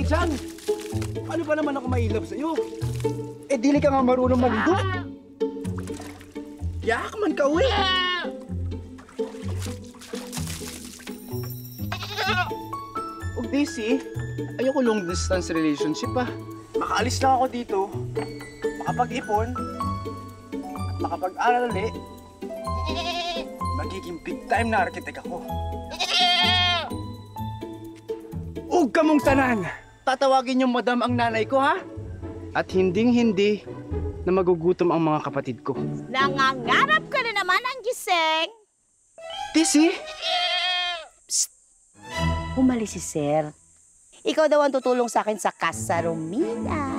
Dyan. Ano ba naman ako mahilap sa'yo? Eh, dili ka nga marunong maligo. Yak man ka, uwi. Og Daisy, ayoko long distance relationship ah. Makaalis lang ako dito, makapag-ipon, at makapag-aral ulit. Magiging big time na architect ako. Huwag ka mong tanan! Tatawagin yung madam ang nanay ko, ha? At hinding-hindi na magugutom ang mga kapatid ko. Nangangarap ka na naman ang gising. Tisi, Humalis si Sir. Ikaw daw ang tutulong sa akin sa Casa Romina.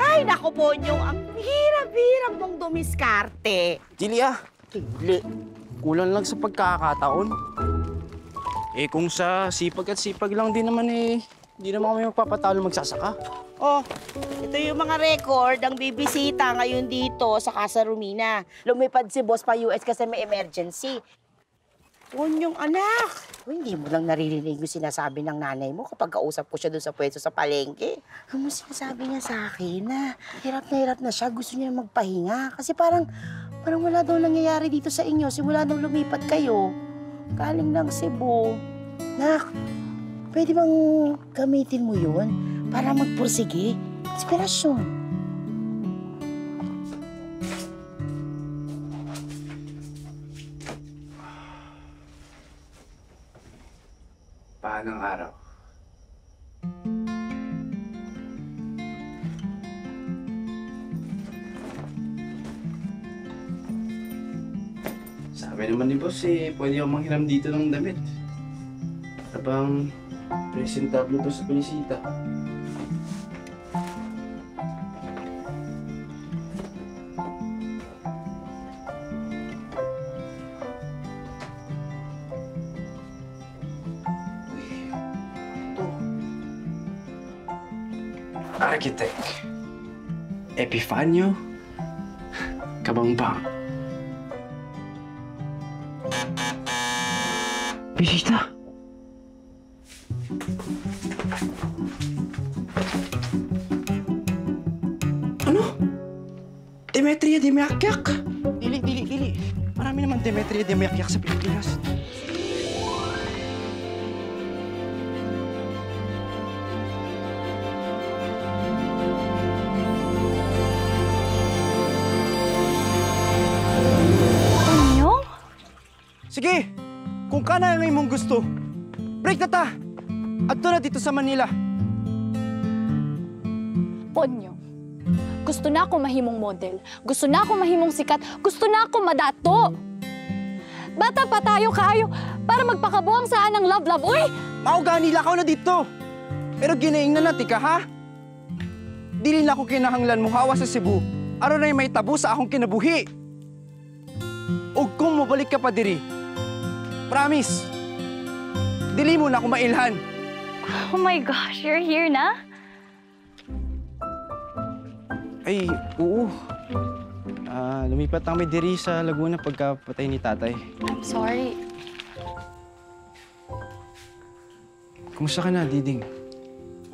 Ay, naku po ang hirap-hirap mong dumiskarte. Dili ah. Dili. Kulang lang sa pagkakataon. Eh kung sa sipag at sipag lang din naman eh, hindi naman kami magpapatalo magsasaka. Oh, ito yung mga record ang bibisita ngayon dito sa Casa Romina. Lumipad si boss pa US kasi may emergency. Yun yung anak. Uy, hindi mo lang naririnig yung sinasabi ng nanay mo kapag kausap ko siya doon sa pwesto sa palengke. Ano sinasabi niya sa akin na hirap na hirap na siya, gusto niya magpahinga. Kasi parang, parang wala daw nangyayari dito sa inyo simula nung lumipat kayo. Galing lang Cebu. Nak, pwede bang gamitin mo yun para magpursige? Inspirasyon. Paanong araw? Sabi naman ni boss eh, pwede akong manghiram dito ng damit. Habang presentable to sa pinisita. Architect. Epifanio. Kabangbang. Bisita. Demetria Demiakyak? Dili, dili, dili. Marami naman Demetria Demiakyak sa Pilipinas. Anyong? Sige, kung ka na ang imong gusto, break na ta! Adto na dito sa Manila. Ponyo. Gusto na ako mahimong model. Gusto na ako mahimong sikat. Gusto na ako madato. Bata pa tayo kaayo para magpakabuang saan ng love-love. Uy! Mauga nila ka na dito. Pero ginaing na nati ka, ha? Dili na ako kinahanglan mo hawa sa Cebu. Aron na may tabu sa akong kinabuhi. O kung mabalik ka pa diri, promise, dili mo na ako mailhan. Oh my gosh, you're here na? Ay, oo. Ah, lumipat kami diri sa Laguna pagkapatay ni tatay. I'm sorry. Kumusta ka na, Diding?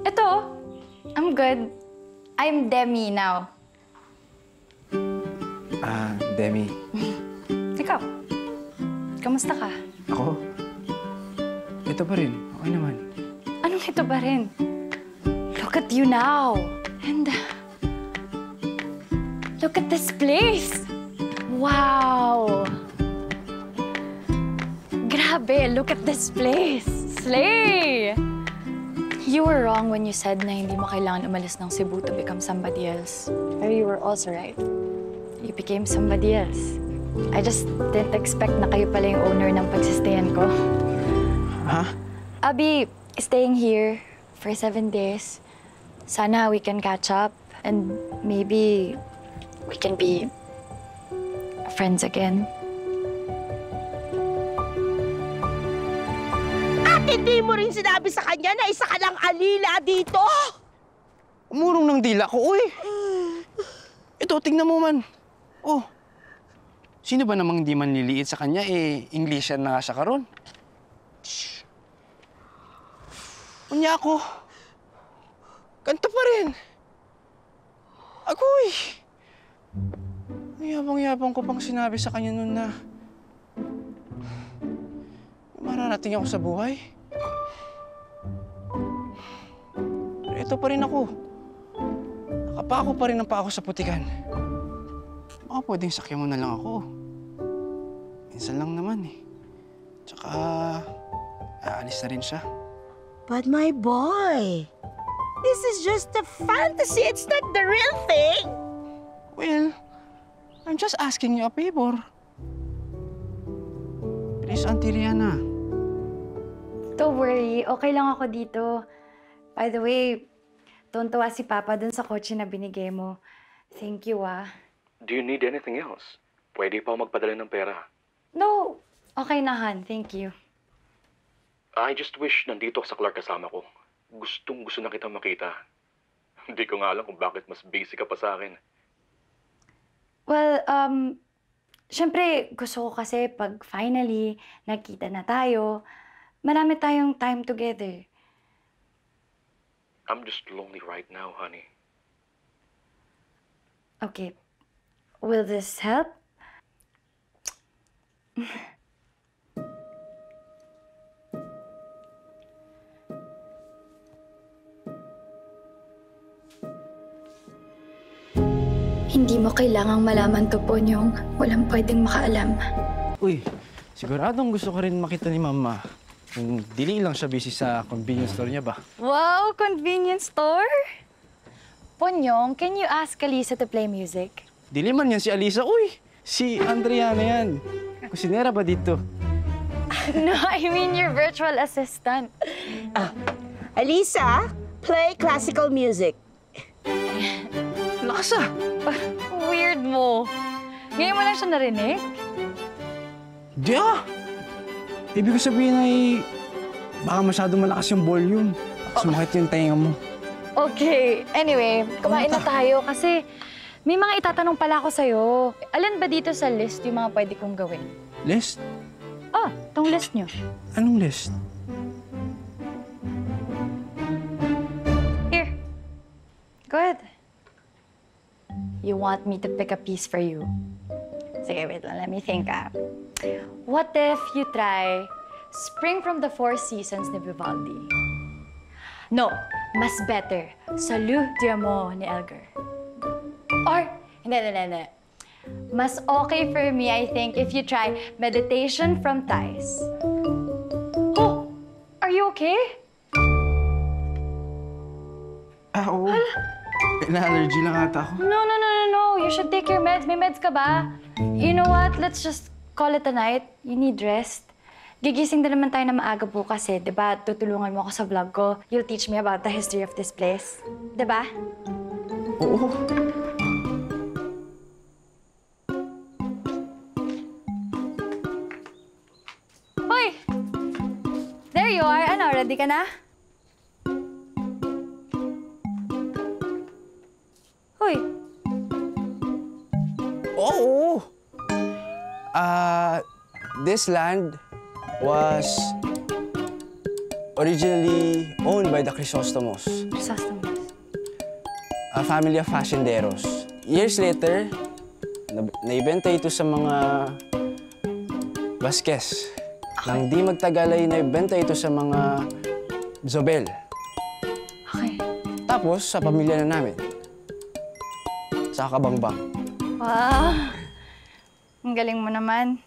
Ito, I'm good. I'm Demi now. Ah, Demi. Ikaw, kamusta ka? Ako? Ito pa rin. Okay naman. Anong ito ba rin? Look at you now. And uh, look at this place. Wow. Grabe, look at this place. Slay! You were wrong when you said na hindi mo kailangan umalis ng Cebu to become somebody else. Pero you were also right. You became somebody else. I just didn't expect na kayo pala yung owner ng pagsistayan ko. Ha? I'll be staying here for seven days. Sana we can catch up and maybe we can be friends again. At hindi mo rin sinabi sa kanya na isa ka lang alila dito. Umurong ng dila ko, uy! Ito, tingnan mo man. Oh, sino ba namang di man niliit sa kanya, eh, Englishan na nga siya karon. Unya ako, Ganto pa rin. Agoy! Ang yabang-yabang ko pang sinabi sa kanya noon na mararating ako sa buhay. Ito pa rin ako. Nakapako pa rin ang ko sa putikan. Baka pwedeng sakyan mo na lang ako. Minsan lang naman eh. Tsaka, aalis na rin siya. But my boy, this is just a fantasy. It's not the real thing. Well, I'm just asking you a favor. Please, Auntie Rihanna. Don't worry, okay lang ako dito. By the way, tuntua si Papa dun sa kotse na binigay mo. Thank you, ah. Do you need anything else? Pwede pa ako magpadala ng pera. No, okay na, Han. Thank you. I just wish nandito sa Clark kasama ko. Gustong gusto na kitang makita. Hindi ko nga alam kung bakit mas busy ka pa sa akin. Well, um, syempre, gusto ko kasi pag finally nagkita na tayo, marami tayong time together. I'm just lonely right now, honey. Okay. Will this help? Hindi mo kailangang malaman to, Ponyong. Walang pwedeng makaalam. Uy, siguradong gusto ko rin makita ni Mama. Kung dili lang siya busy sa convenience store niya ba? Wow, convenience store? Ponyong, can you ask Kalisa to play music? Dili man yan si Alisa. Uy, si Andriana yan. Kusinera ba dito? no, I mean your virtual assistant. Alisa, play classical music. Lakas ah! Weird mo. Ngayon mo lang siya narinig? Di ah! Ibig ko sabihin ay baka masyadong malakas yung volume. Sumakit yung tenga mo. Okay. Anyway, kumain na tayo kasi may mga itatanong pala ako sa'yo. Alin ba dito sa list yung mga pwede kong gawin? List? Ah, tong list nyo. Anong list? Here. Go ahead. You want me to pick a piece for you? Sige, wait lang. Let me think, ah. What if you try Spring from the Four Seasons ni Vivaldi? No, mas better. Salud Diamo ni Elgar. Or, hindi, hindi, hindi. Mas okay for me, I think, if you try Meditation from Thais. Oh, are you okay? Ah, oo. Na-allergy lang ata ako. No, no, no, no, no. You should take your meds. May meds ka ba? You know what? Let's just call it a night. You need rest. Gigising din naman tayo na maaga bukas eh. 'di ba? Tutulungan mo ako sa vlog ko. You'll teach me about the history of this place. 'Di ba? Oo. Hoy! There you are. Ano, ready ka na? Ah, this land was originally owned by the Chrysostomos, Chrysostomos. a family of hacienderos. Years later, na- naibenta ito sa mga Vasquez. Nang di magtagal ay naibenta ito sa mga Zobel. Okay. Tapos, sa pamilya na namin. Sa Kabangbang. Wow! Ang galing mo naman.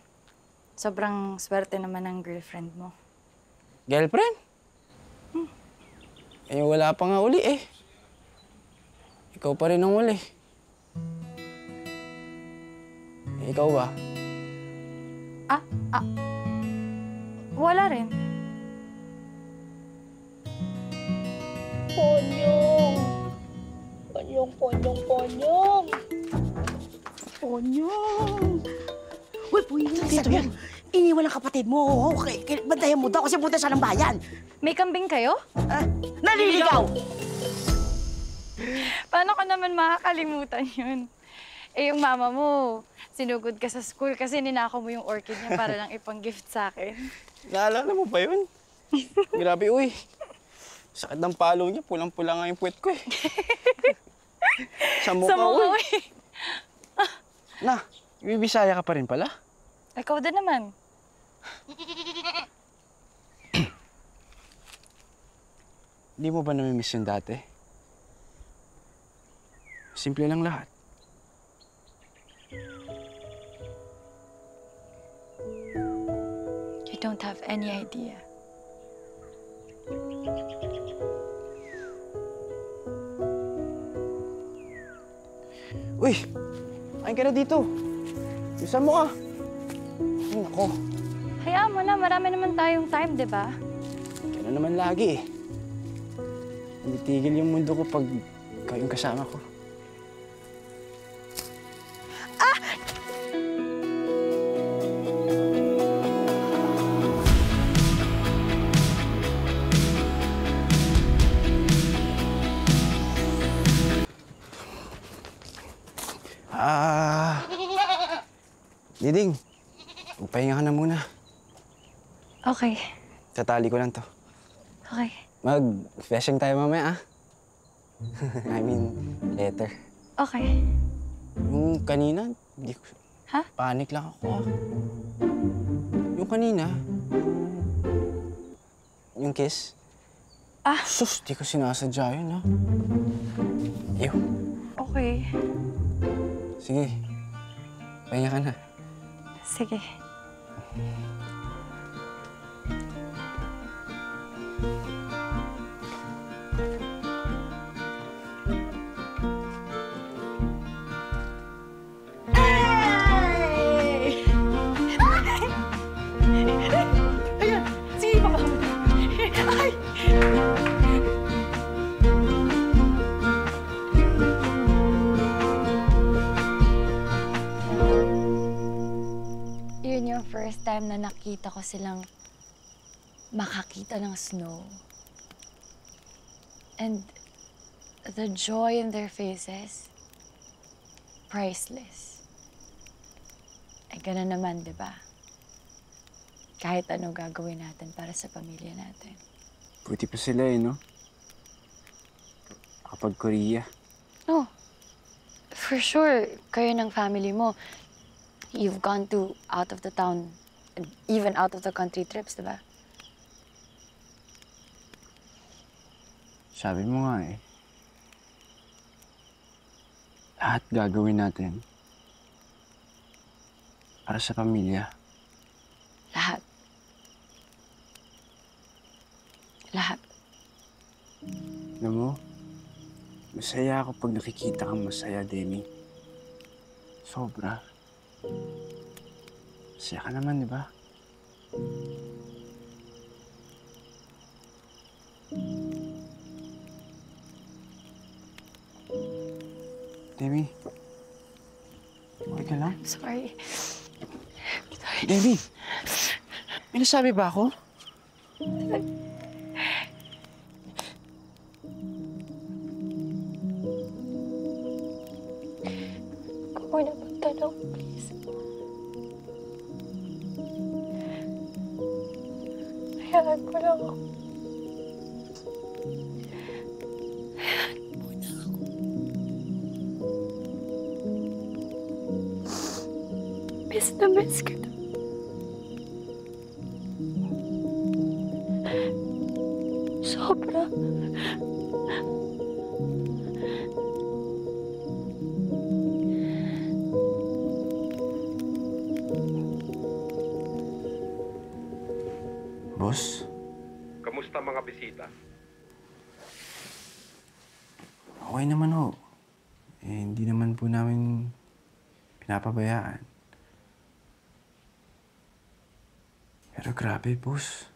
Sobrang swerte naman ng girlfriend mo. Girlfriend? Eh, wala pa nga uli eh. Ikaw pa rin ang uli. Eh, ikaw ba? Ah, ah. Wala rin. Ponyong. Ponyong, ponyong, ponyong. Ponyong. Uy, ponyong. Dito yan. Iniwan ng kapatid mo. Okay, kaya- bantayan mo daw kasi punta siya ng bayan. May kambing kayo? Ah, naliligaw! Paano ko naman makakalimutan yun? Eh, yung mama mo, sinugod ka sa school kasi ninakaw mo yung orchid niya para lang ipang-gift sa akin. Naalala mo ba yun? Grabe, uy. Sakit ng palo niya. Pulang-pula nga yung puwet ko eh. Sa mukha Sa mukha, eh. Na, ibibisaya ka pa rin pala. Ikaw din naman. Hindi mo ba namimiss yung dati? Simple lang lahat. You don't have any idea. Uy! Kain ka na dito. Bisa mo ka. Ay, nako. Hayaan mo na, marami naman tayong time, di ba? Kaya naman lagi eh. Hindi tigil yung mundo ko pag kayong kasama ko. Ah. Okay. Tatali ko lang to. Okay. Mag-fishing tayo mamaya, ah. I mean, later. Okay. Yung kanina, hindi ko... Ha? Panic lang ako, ah. Yung kanina, yung kiss. Ah. Sus, di ko sinasadya yun, ah. Ew. Okay. Sige. Pahinga ka na. Sige. First time na nakita ko silang makakita ng snow. And the joy in their faces, priceless. Eh, ganun naman, di ba? Kahit ano gagawin natin para sa pamilya natin. Buti pa sila, eh, no? Kapag Korea. No. For sure, kayo ng family mo, you've gone to out of the town, even out of the country trips, di ba? Sabi mo nga, eh. Lahat gagawin natin para sa pamilya. Lahat. Lahat. Alam mo, masaya ako pag nakikita kang masaya, Demi. Sobra. Masaya ka naman, di ba? Demi, okay ka lang? Sorry. Demi, may nasabi ba ako? Kung ano magtanong, please. Hayaan mo lang ako. Miss na miss kita. Sobra. Boss, Kamusta mga bisita? okay naman ho. Eh, hindi naman po namin pinapabayaan. Pero grabe, boss.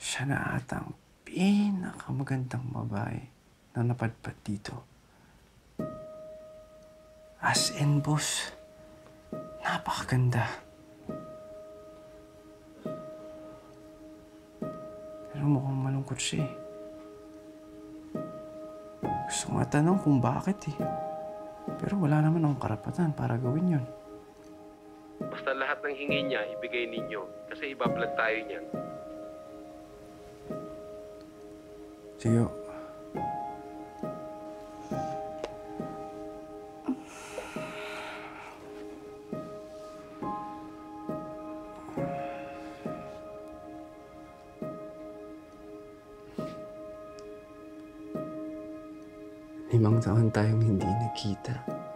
Siya na ata ang pinakamagandang babae na napadpad dito. As in, boss. Napakaganda. Pero mukhang malungkot siya eh. Gusto nga tanong kung bakit eh. Pero wala naman akong karapatan para gawin yun. Basta lahat ng hingi niya, ibigay ninyo. Kasi ibablad tayo niyan. Sige. Limang taon tayong hindi nagkita.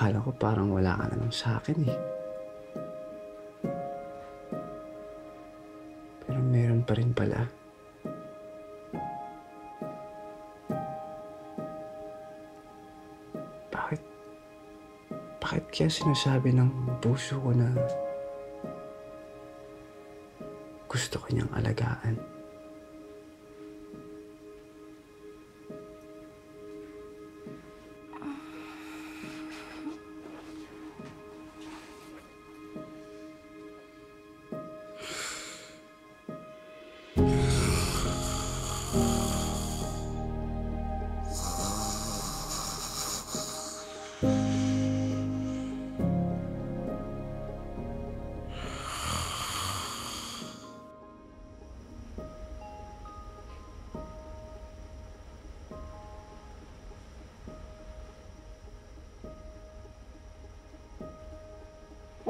Akala ko parang wala ka na lang sa akin eh. Pero meron pa rin pala. Bakit? Bakit kaya sinasabi ng puso ko na gusto ko niyang alagaan?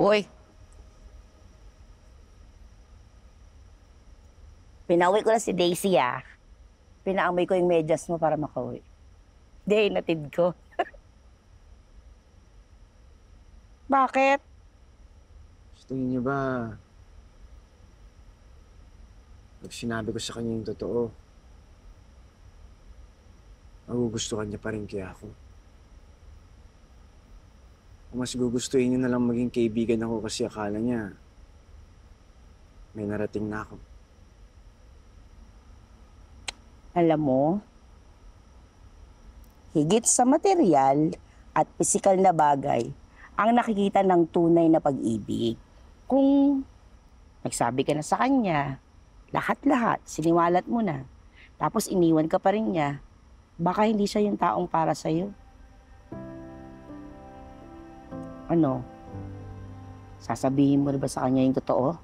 Uy. Pinauwi ko na si Daisy ah. Pinaamoy ko yung medyas mo para makauwi. Di, natid ko. Bakit? Gusto niyo ba? Pag sinabi ko sa kanya yung totoo, magugustuhan niya pa rin kaya ako. Mas gugustuhin niya na lang maging kaibigan ako kasi akala niya may narating na ako. Alam mo, higit sa material at pisikal na bagay ang nakikita ng tunay na pag-ibig. Kung nagsabi ka na sa kanya, lahat-lahat, siniwalat mo na, tapos iniwan ka pa rin niya, baka hindi siya yung taong para sa'yo. Ano? Sasabihin mo na ba sa kanya yung totoo?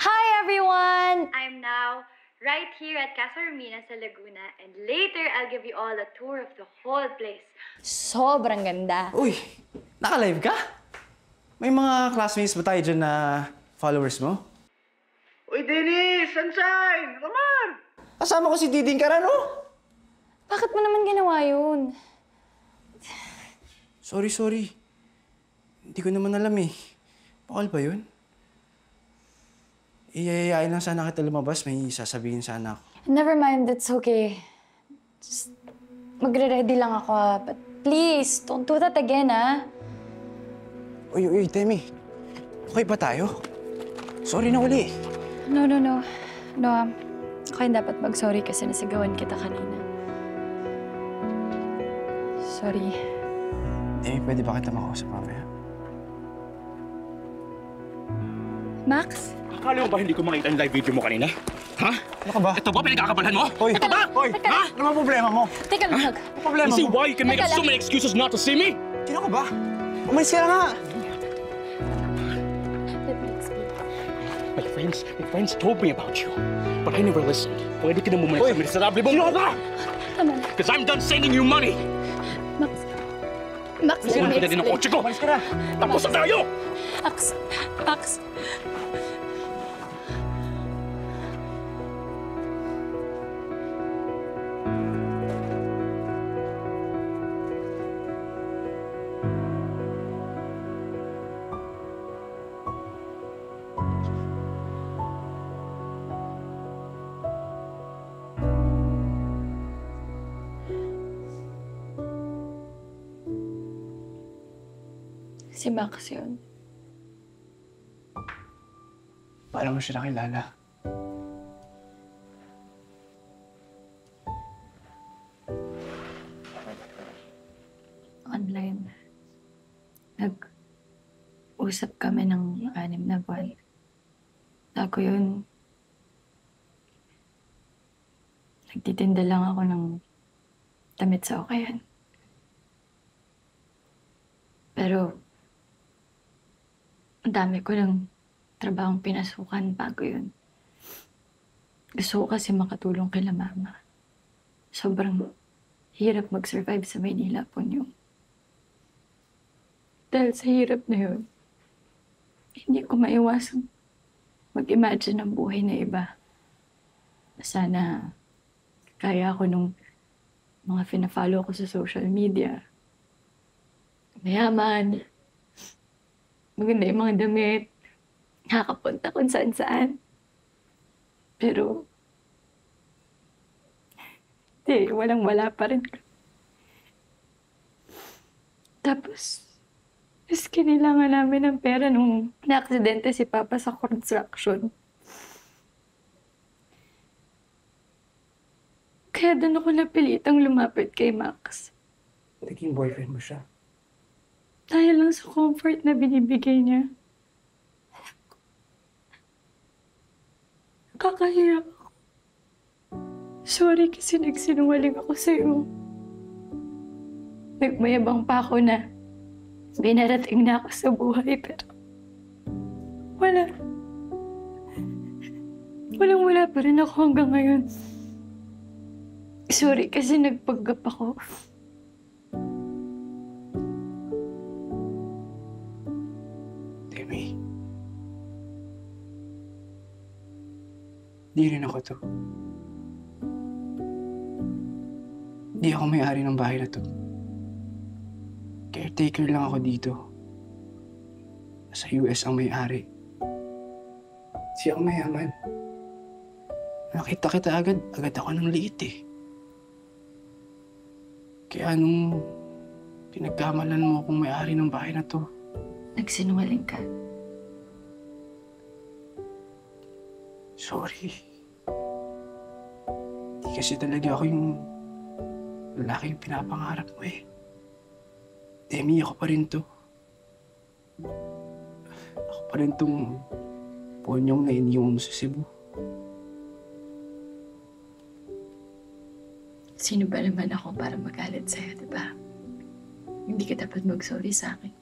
Hi, everyone! I'm now right here at Casa Romina sa Laguna and later I'll give you all a tour of the whole place. Sobrang ganda. Uy! Naka-live ka? May mga classmates ba tayo dyan na followers mo? Uy, Dennis! Sunshine! Come on! Kasama ko si Diding Karano! Bakit mo naman ginawa yun? Sorry, sorry. Hindi ko naman alam eh. Bawal ba yun? Iyayayain lang sana kita lumabas. May sasabihin sana ako. Never mind, it's okay. Just magre-ready lang ako, ah. But please, don't do that again, ah. Uy, uy, Temi. Okay ba tayo? Sorry na uli. No, no, no. No, um, okay dapat mag-sorry kasi nasigawan kita kanina. Sorry. Temi, pwede ba kita makausap mamaya? Max? Akala mo ba hindi ko makita ang live video mo kanina? Ha? Ano ka ba? Ito ba pinagkakabalhan mo? Hoy! Teka lang, Hoy! lang. Ano ba problema mo? Teka lang. Ano problema You see mo? why you can make up so many excuses not to see me? Sino ka ba? Umalis ka na nga! Let me explain. My friends, my friends told me about you. But I never listened. Pwede ka na bumalik Hoy! sa miserable mong... Sino ka ba? Come on, Because I'm done sending you money. Max. Max, ang explain. kotse ko. Umalis ka na! Tapos na tayo! Max, Max. Si Max yun. Paano mo siya nakilala? online. Nag-usap kami ng anim na buwan. Ako yun, nagtitinda lang ako ng damit sa okayan. Pero Ang dami ko ng trabahong pinasukan bago yun. Gusto ko kasi makatulong kila mama. Sobrang hirap mag-survive sa Maynila po niyo. Dahil sa hirap na yun, hindi ko maiwasang mag-imagine ng buhay na iba. Sana kaya ako nung mga fina-follow ko sa social media. Mayaman, maganda yung mga damit, nakakapunta kung saan-saan. Pero, di, walang-wala pa rin. Tapos, mas kinilangan namin ng pera nung na-aksidente si Papa sa construction. Kaya doon ako napilitang lumapit kay Max. Naging boyfriend mo siya. Dahil lang sa comfort na binibigay niya. Nakakahiya ako. Sorry kasi nagsinungaling ako sa'yo. Nagmayabang pa ako na binarating na ako sa buhay pero wala. Walang wala pa rin ako hanggang ngayon. Sorry kasi nagpaggap ako. Di rin ako to. Di ako may-ari ng bahay na to. Caretaker lang ako dito. Sa US ang may-ari. Siya ang mayaman. Nakita kita agad, agad ako ng liit eh. Kaya nung pinagkamalan mo akong may-ari ng bahay na to, Nagsinungaling ka. Sorry. Kasi talaga ako yung lalaking pinapangarap mo eh. Demi, ako pa rin to. Ako pa rin tong ponyong na iniwan mo sa Cebu. Sino ba naman ako para magalit sa'yo, di ba? Hindi ka dapat mag-sorry sa akin.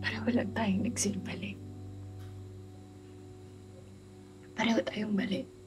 Pareho lang tayong nagsinungaling. Pareho tayong mali.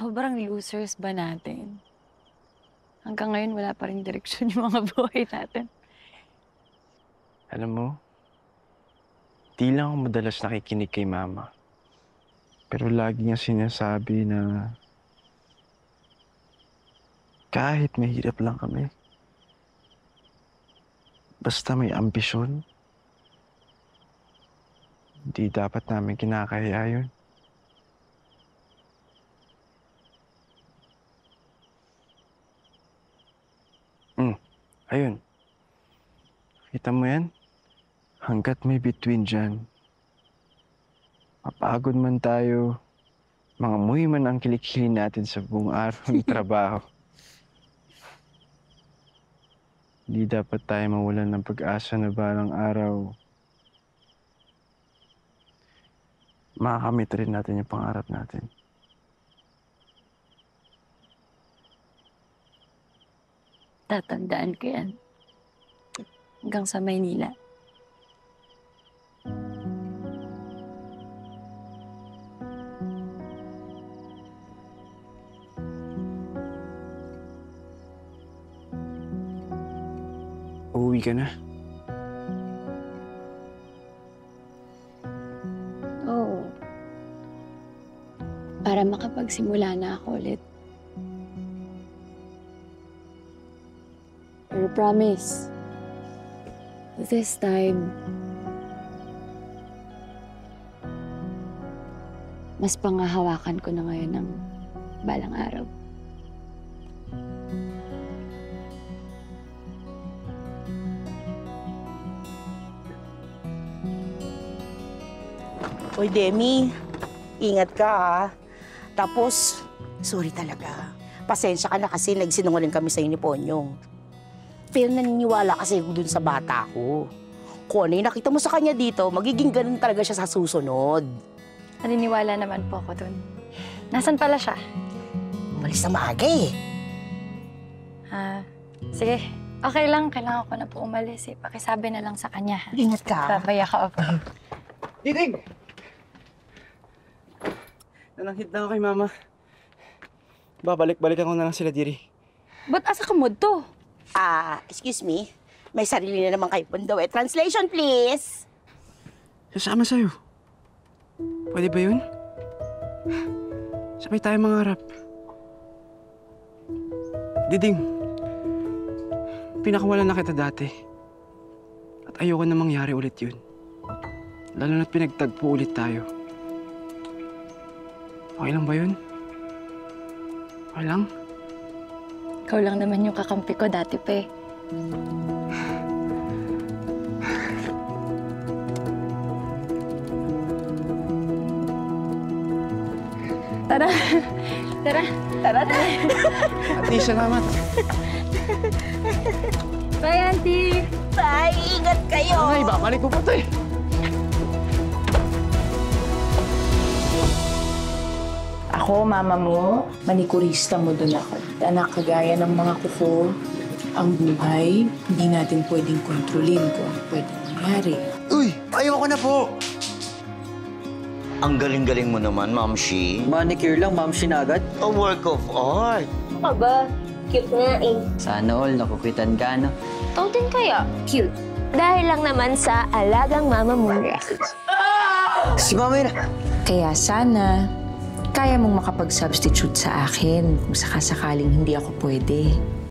Sobrang losers ba natin? Hanggang ngayon wala pa rin direksyon yung mga buhay natin. Alam mo, di lang ako madalas nakikinig kay mama. Pero lagi niya sinasabi na kahit mahirap lang kami, basta may ambisyon, hindi dapat namin kinakaya yun. Hmm, ayun. Kita mo yan? Hanggat may between dyan, mapagod man tayo, mga muy man ang kilikili natin sa buong araw ng trabaho. Hindi dapat tayo mawalan ng pag-asa na balang araw. Makakamit rin natin yung pangarap natin. Tatandaan ko yan. Hanggang sa Maynila. Uuwi ka na. Oo. Para makapagsimula na ako ulit. Promise, this time, mas pangahawakan ko na ngayon ng balang araw. Uy, Demi. Ingat ka, ha? Tapos, sorry talaga. Pasensya ka na kasi nagsinungaling kami sa ni Ponyong. Pero naniniwala kasi ako dun sa bata ko. Kung ano yung nakita mo sa kanya dito, magiging ganun talaga siya sa susunod. Naniniwala naman po ako dun. Nasaan pala siya? Umalis na maaga eh. Ah, sige. Okay lang, kailangan ko na po umalis eh. Pakisabi na lang sa kanya. Ingat ka. Babaya ka ako. Diding! Nananghit na ako kay mama. Babalik-balikan ko na lang sila diri. Ba't asa ka mood to? Ah, excuse me. May sarili na naman kayo daw eh. Translation, please. Sasama sa'yo. Pwede ba yun? Sabay tayo mangarap. Diding, pinakawalan na kita dati. At ayoko na mangyari ulit yun. Lalo na't pinagtagpo ulit tayo. Okay lang ba yun? Okay lang? Ikaw lang naman yung kakampi ko dati pa eh. Tara. Tara. Tara na. Ate, salamat. Bye, Auntie. Bye, ingat kayo. Ay, babalik ko pa to eh. Ako, mama mo, manikurista mo doon ako. Anak, kagaya ng mga kuko, ang buhay, hindi natin pwedeng kontrolin kung ano pwedeng mangyari. Uy, ayoko na po. Ang galing-galing mo naman, Ma'am Shi. Manicure lang, ma'am, sinagad. A work of art. Aba, cute nga eh. Sana all, nakukitan ka, no? Din kaya, cute. Dahil lang naman sa alagang mama mo. Si mama yun. Kaya sana, kaya mong makapag-substitute sa akin kung sakasakaling hindi ako pwede.